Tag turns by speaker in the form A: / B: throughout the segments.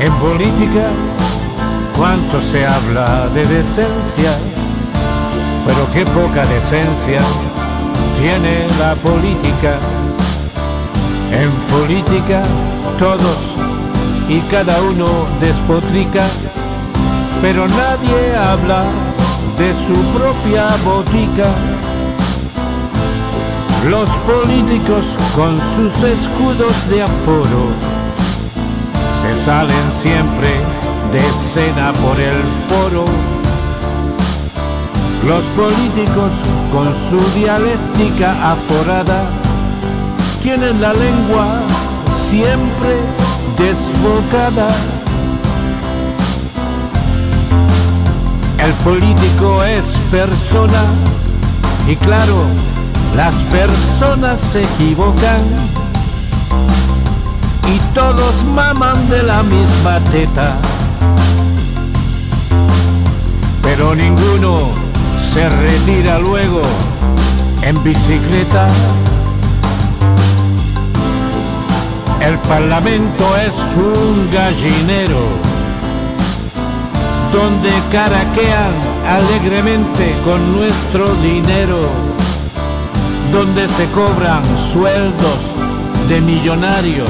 A: En política, cuánto se habla de decencia, pero qué poca decencia tiene la política. En política, todos y cada uno despotrica, pero nadie habla de su propia botica. Los políticos con sus escudos de aforo salen siempre de escena por el foro. Los políticos con su dialéctica aforada tienen la lengua siempre desfocada. El político es persona y claro, las personas se equivocan y todos maman de la misma teta. Pero ninguno se retira luego en bicicleta. El Parlamento es un gallinero donde caraquean alegremente con nuestro dinero, donde se cobran sueldos de millonarios,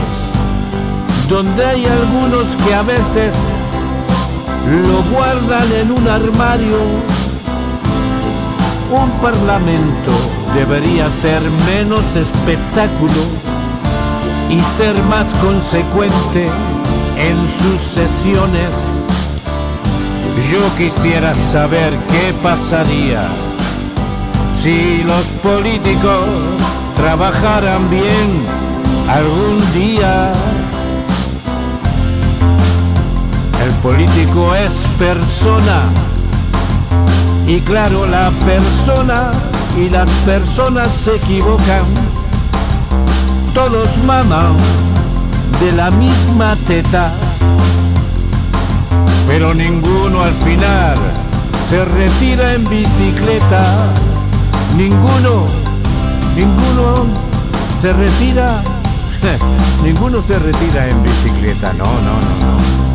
A: donde hay algunos que a veces lo guardan en un armario. Un parlamento debería ser menos espectáculo y ser más consecuente en sus sesiones yo quisiera saber qué pasaría si los políticos trabajaran bien algún día. Político es persona y claro, la persona y las personas se equivocan. Todos maman de la misma teta pero ninguno al final se retira en bicicleta. Ninguno, ninguno se retira, ninguno se retira en bicicleta, no, no, no, no.